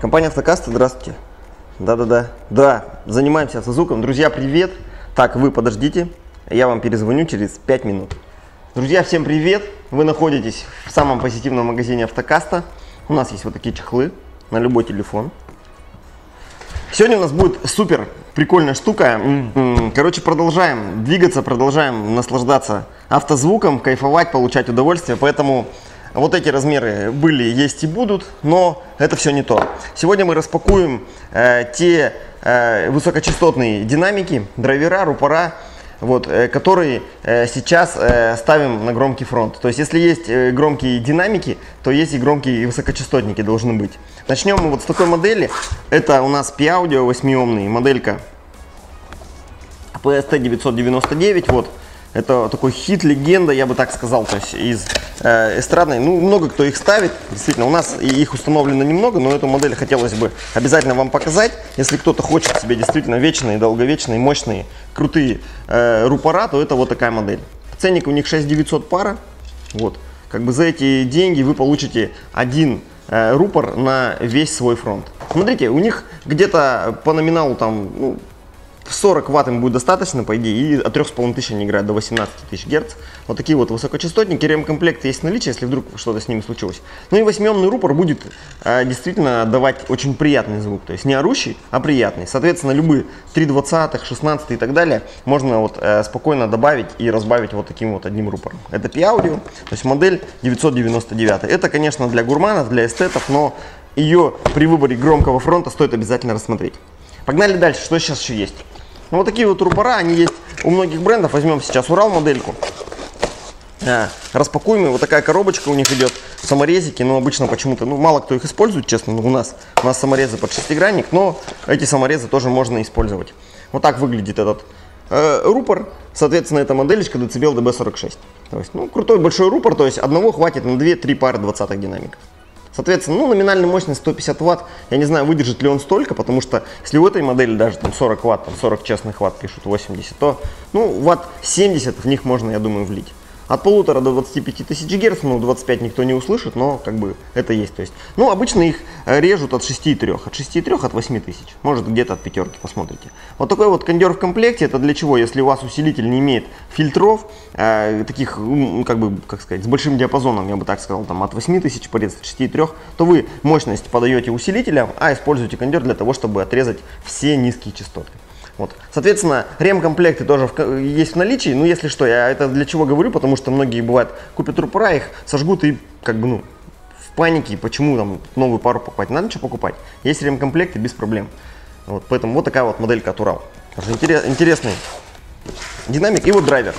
Компания Автокаста, здравствуйте. Да-да-да. Да, занимаемся автозвуком. Друзья, привет. Так, вы подождите, я вам перезвоню через 5 минут. Друзья, всем привет. Вы находитесь в самом позитивном магазине Автокаста. У нас есть вот такие чехлы на любой телефон. Сегодня у нас будет супер прикольная штука. Короче, продолжаем двигаться, продолжаем наслаждаться автозвуком, кайфовать, получать удовольствие. Поэтому вот эти размеры были, есть и будут, но это все не то. Сегодня мы распакуем э, те э, высокочастотные динамики, драйвера, рупора, вот, э, которые э, сейчас э, ставим на громкий фронт. То есть, если есть э, громкие динамики, то есть и громкие высокочастотники должны быть. Начнем мы вот с такой модели. Это у нас P-Audio 8-омный, моделька PST999. Вот. Это такой хит, легенда, я бы так сказал, то есть из э, эстрадной. Ну, много кто их ставит, действительно, у нас их установлено немного, но эту модель хотелось бы обязательно вам показать. Если кто-то хочет себе действительно вечные, долговечные, мощные, крутые э, рупора, то это вот такая модель. Ценник у них 6900 пара, вот. Как бы за эти деньги вы получите один э, рупор на весь свой фронт. Смотрите, у них где-то по номиналу там, ну, 40 ватт им будет достаточно, по идее, и от 3500 они играют до 18 тысяч герц. Вот такие вот высокочастотники, ремкомплекты есть в наличии, если вдруг что-то с ними случилось. Ну и восьмиомный рупор будет э, действительно давать очень приятный звук, то есть не орущий, а приятный. Соответственно, любые 3 20 16 и так далее можно вот э, спокойно добавить и разбавить вот таким вот одним рупором. Это P-Audio, то есть модель 999. Это, конечно, для гурманов, для эстетов, но ее при выборе громкого фронта стоит обязательно рассмотреть. Погнали дальше, что сейчас еще есть. Ну, вот такие вот рупора, они есть у многих брендов. Возьмем сейчас Урал модельку. А, распакуем, вот такая коробочка у них идет, саморезики, но обычно почему-то, ну, мало кто их использует, честно, у нас, у нас саморезы под шестигранник, но эти саморезы тоже можно использовать. Вот так выглядит этот э, рупор, соответственно, эта моделечка Decibel DB46. То есть, ну, крутой большой рупор, то есть одного хватит на 2-3 пары 20 динамиков. Соответственно, ну, номинальная мощность 150 ватт. Я не знаю, выдержит ли он столько, потому что если у этой модели даже там 40 ватт, там 40 честных ватт пишут 80, то, ну, ватт 70 в них можно, я думаю, влить. От полутора до 25 тысяч герц, ну 25 никто не услышит, но как бы это есть. То есть, ну обычно их э, режут от 6,3, от 6,3 от 8 тысяч, может где-то от пятерки, посмотрите. Вот такой вот кондер в комплекте, это для чего? Если у вас усилитель не имеет фильтров, э, таких, как бы, как сказать, с большим диапазоном, я бы так сказал, там от 8 тысяч от 6,3, то вы мощность подаете усилителям, а используете кондер для того, чтобы отрезать все низкие частоты. Вот. Соответственно, ремкомплекты тоже в, есть в наличии. Ну, если что, я это для чего говорю, потому что многие бывают купят рупора, их сожгут и как бы, ну, в панике, почему там новую пару покупать. Надо что покупать. Есть ремкомплекты без проблем. Вот, поэтому вот такая вот моделька от Урал. Интерес, интересный динамик и вот драйвер.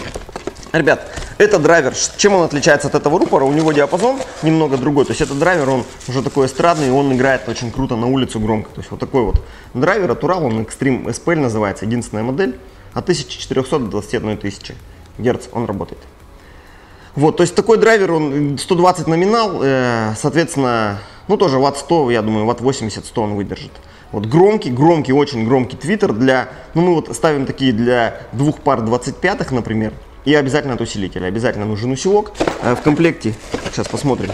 Ребят, это драйвер, чем он отличается от этого рупора? У него диапазон немного другой. То есть этот драйвер, он уже такой эстрадный, он играет очень круто на улицу громко. То есть вот такой вот драйвер от Урал, он Extreme SPL называется, единственная модель. От 1400 до 21 тысячи герц он работает. Вот, то есть такой драйвер, он 120 номинал, э, соответственно, ну тоже ватт 100, я думаю, ватт 80-100 он выдержит. Вот громкий, громкий, очень громкий твиттер для, ну мы вот ставим такие для двух пар 25-х, например, и обязательно от усилителя. Обязательно нужен усилок. Э, в комплекте, сейчас посмотрим.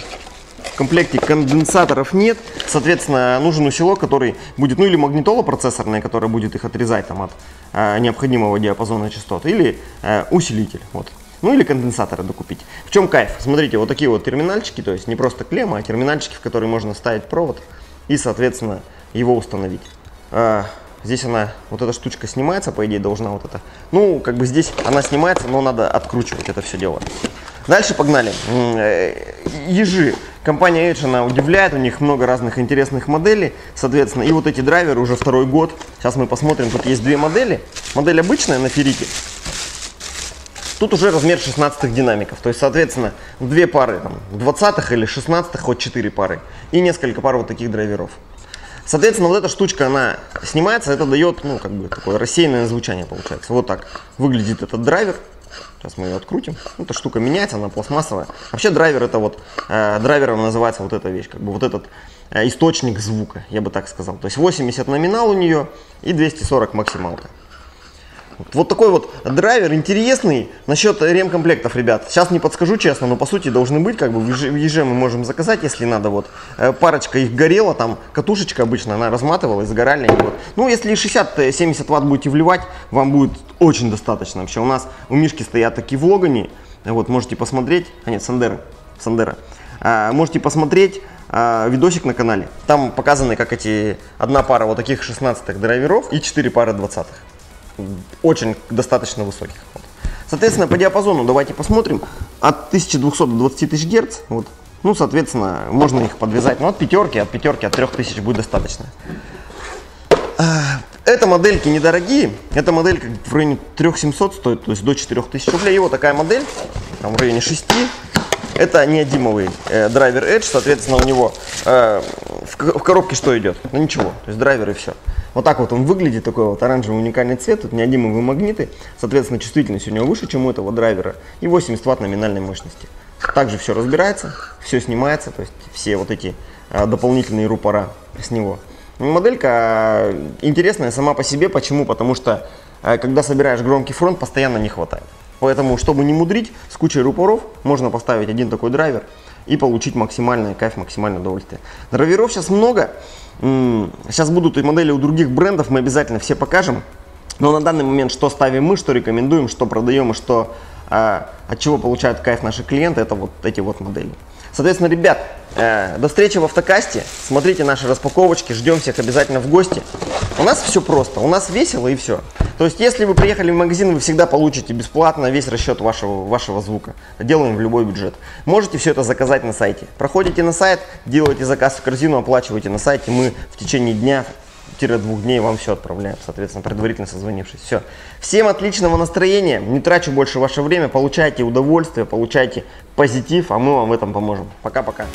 В комплекте конденсаторов нет, соответственно, нужен усилок, который будет, ну или магнитола процессорная, которая будет их отрезать там от э, необходимого диапазона частот, или э, усилитель, вот. Ну или конденсаторы докупить. В чем кайф? Смотрите, вот такие вот терминальчики, то есть не просто клемма, а терминальчики, в которые можно ставить провод и, соответственно, его установить. Здесь она, вот эта штучка снимается, по идее, должна вот это. Ну, как бы здесь она снимается, но надо откручивать это все дело. Дальше погнали. Э, ежи. Компания Edge, она удивляет, у них много разных интересных моделей, соответственно, и вот эти драйверы уже второй год. Сейчас мы посмотрим, тут есть две модели. Модель обычная на феррите. Тут уже размер 16 динамиков, то есть, соответственно, две пары, там, 20 или 16 хоть 4 пары, и несколько пар вот таких драйверов. Соответственно, вот эта штучка, она снимается, это дает, ну, как бы такое рассеянное звучание получается. Вот так выглядит этот драйвер. Сейчас мы ее открутим. Эта штука меняется, она пластмассовая. Вообще драйвер это вот, э, драйвером называется вот эта вещь, как бы вот этот э, источник звука, я бы так сказал. То есть 80 номинал у нее и 240 максималка. Вот такой вот драйвер интересный. Насчет ремкомплектов, ребят, сейчас не подскажу честно, но по сути должны быть, как бы в еже, мы можем заказать, если надо. Вот Э, парочка их горела, там катушечка обычно, она разматывалась, сгорали. Вот. Ну, если 60-70 ватт будете вливать, вам будет очень достаточно. Вообще у нас у Мишки стоят такие влогани, вот можете посмотреть, а нет, Сандера, Сандера. А, можете посмотреть а, видосик на канале. Там показаны, как эти одна пара вот таких 16 драйверов и 4 пары 20 -х. Очень достаточно высоких. Соответственно, по диапазону давайте посмотрим. От 1200 до 20 тысяч герц. Вот. Ну, соответственно, можно их подвязать. Но от пятерки, от пятерки, от 3000 будет достаточно. А, это модельки недорогие. Эта моделька в районе 3700 стоит, то есть до 4000 рублей. И вот такая модель, там в районе 6. Это неодимовый э, драйвер Edge, соответственно, у него э, в, в коробке что идет? Ну ничего, то есть драйвер и все. Вот так вот он выглядит, такой вот оранжевый уникальный цвет, тут неодимовые магниты, соответственно, чувствительность у него выше, чем у этого драйвера, и 80 ватт номинальной мощности. Также все разбирается, все снимается, то есть все вот эти э, дополнительные рупора с него. Моделька э, интересная сама по себе, почему? Потому что э, когда собираешь громкий фронт, постоянно не хватает. Поэтому, чтобы не мудрить, с кучей рупоров можно поставить один такой драйвер и получить максимальный кайф, максимальное удовольствие. Драйверов сейчас много. Сейчас будут и модели у других брендов, мы обязательно все покажем. Но на данный момент что ставим мы, что рекомендуем, что продаем и что, а, от чего получают кайф наши клиенты, это вот эти вот модели. Соответственно, ребят, до встречи в автокасте. Смотрите наши распаковочки, ждем всех обязательно в гости. У нас все просто, у нас весело и все. То есть, если вы приехали в магазин, вы всегда получите бесплатно весь расчет вашего, вашего звука. Делаем в любой бюджет. Можете все это заказать на сайте. Проходите на сайт, делаете заказ в корзину, оплачиваете на сайте. Мы в течение дня двух дней вам все отправляем, соответственно, предварительно созвонившись. Все. Всем отличного настроения, не трачу больше ваше время, получайте удовольствие, получайте позитив, а мы вам в этом поможем. Пока-пока.